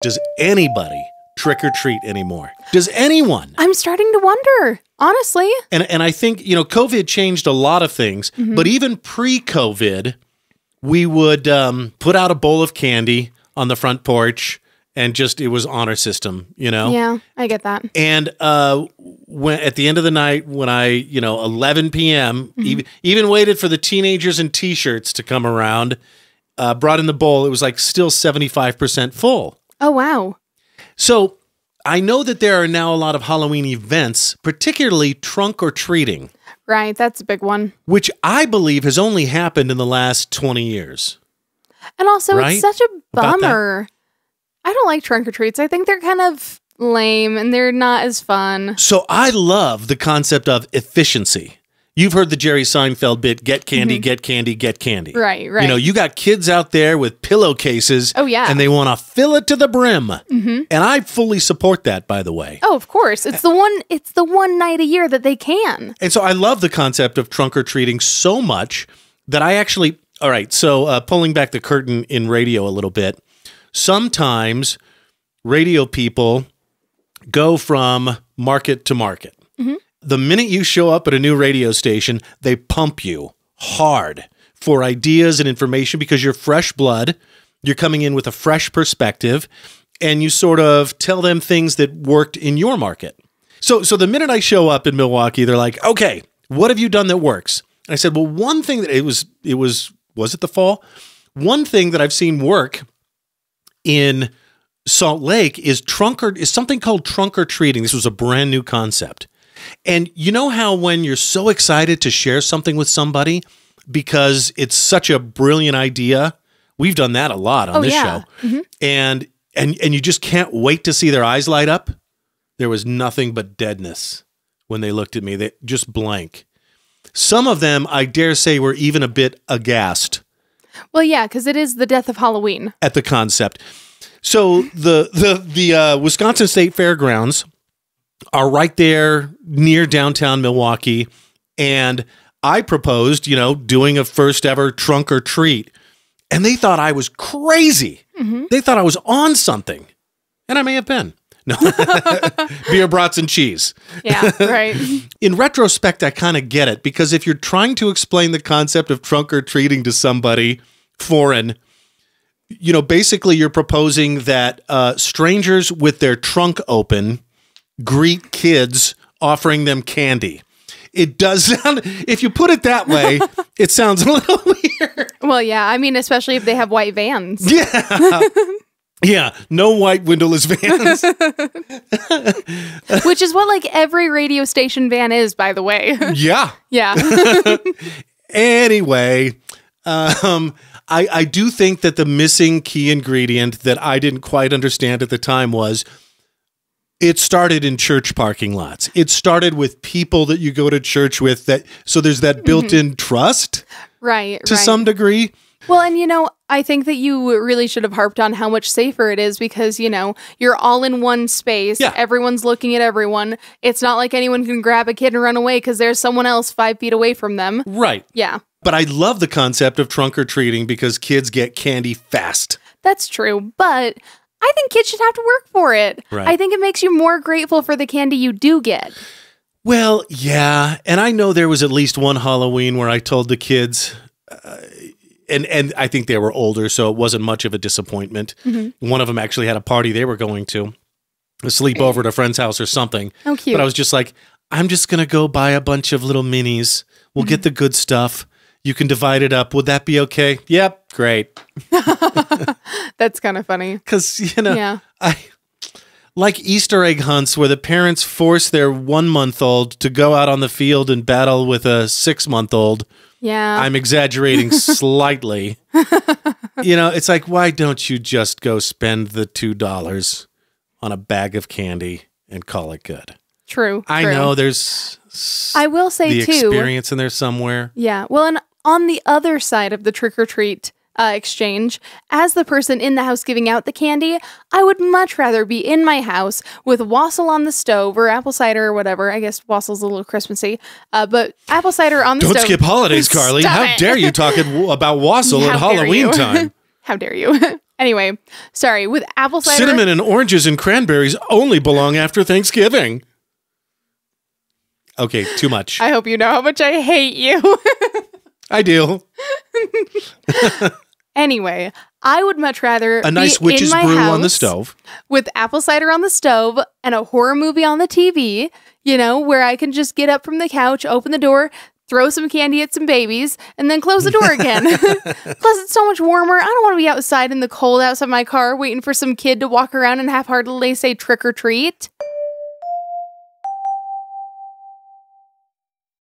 Does anybody trick or treat anymore? Does anyone? I'm starting to wonder, honestly. And and I think, you know, COVID changed a lot of things, Mm-hmm. but even pre-COVID, we would um, put out a bowl of candy on the front porch and just it was honor system, you know? Yeah, I get that. And uh, when at the end of the night, when I, you know, 11 p.m., Mm-hmm. even, even waited for the teenagers in t-shirts to come around, uh, brought in the bowl, it was like still 75% full. Oh, wow. So I know that there are now a lot of Halloween events, particularly trunk or treating, Right, that's a big one. which I believe has only happened in the last 20 years. And also, Right? it's such a bummer. I don't like trunk or treats. I think they're kind of lame and they're not as fun. So I love the concept of efficiency. You've heard the Jerry Seinfeld bit get candy, get candy, get candy. Right, right. You know, you got kids out there with pillowcases. Oh, yeah. And they want to fill it to the brim. Mm-hmm. And I fully support that, by the way. Oh, of course. It's the one it's the one night a year that they can. And so I love the concept of trunk or treating so much that I actually, all right, so uh, pulling back the curtain in radio a little bit, sometimes radio people go from market to market. The minute you show up at a new radio station, they pump you hard for ideas and information because you're fresh blood. You're coming in with a fresh perspective and you sort of tell them things that worked in your market. So so the minute I show up in Milwaukee, they're like, "Okay, what have you done that works?" And I said, "Well, one thing that it was it was was it the fall? One thing that I've seen work in Salt Lake is trunk or is something called trunk or treating. This was a brand new concept. And you know how when you're so excited to share something with somebody because it's such a brilliant idea, we've done that a lot on Oh, this yeah. show. And and and you just can't wait to see their eyes light up. There was nothing but deadness when they looked at me. They just blank. Some of them, I dare say, were even a bit aghast Well, yeah, because it is the death of Halloween. at the concept. So the the the uh, Wisconsin State Fairgrounds are right there near downtown Milwaukee, and I proposed, you know, doing a first ever trunk or treat, and they thought I was crazy. They thought I was on something, and I may have been. No, beer, brats, and cheese. Yeah, right. In retrospect, I kind of get it because if you're trying to explain the concept of trunk or treating to somebody foreign, you know, basically you're proposing that uh, strangers with their trunk open greet kids offering them candy. It does sound, if you put it that way, it sounds a little weird. well, yeah. I mean, especially if they have white vans. Yeah. Yeah, no white windowless vans. which is what like every radio station van is, by the way. yeah. yeah. Anyway, um, I, I do think that the missing key ingredient that I didn't quite understand at the time was it started in church parking lots. It started with people that you go to church with that so there's that mm-hmm. built-in trust right. to right. some degree. Well, and you know, I think that you really should have harped on how much safer it is because, you know, you're all in one space. Yeah. Everyone's looking at everyone. It's not like anyone can grab a kid and run away because there's someone else five feet away from them. Right. Yeah, But I love the concept of trunk or treating because kids get candy fast. that's true. But I think kids should have to work for it. Right. I think it makes you more grateful for the candy you do get. Well, yeah, and I know there was at least one Halloween where I told the kids, uh, and and I think they were older, so it wasn't much of a disappointment. One of them actually had a party they were going to, a sleepover at a friend's house or something. Oh, cute. But I was just like, I'm just gonna go buy a bunch of little minis. We'll get the good stuff. You can divide it up. Would that be okay? Yep, great. That's kind of funny. Because you know, Yeah. I like Easter egg hunts where the parents force their one month old to go out on the field and battle with a six month old. Yeah. I'm exaggerating slightly. you know, it's like, why don't you just go spend the two dollars on a bag of candy and call it good? true. I true. know there's I will say the too. experience in there somewhere. Yeah. Well, and on the other side of the trick or treat uh, exchange, as the person in the house giving out the candy, I would much rather be in my house with wassail on the stove or apple cider or whatever. I guess wassail's a little Christmassy, uh, but apple cider on the Don't stove. skip holidays, Karley. Stop How it. dare you talk about wassail at Halloween time? How dare you? Anyway, sorry. With apple cider, Cinnamon and oranges and cranberries only belong after Thanksgiving. Okay, too much. I hope you know how much I hate you. I do. Anyway, I would much rather A nice be witch's in my brew on the stove. with apple cider on the stove and a horror movie on the TV. You know, where I can just get up from the couch, open the door. Throw some candy at some babies and then close the door again. Plus, it's so much warmer. I don't want to be outside in the cold outside my car waiting for some kid to walk around and half heartedly say trick or treat.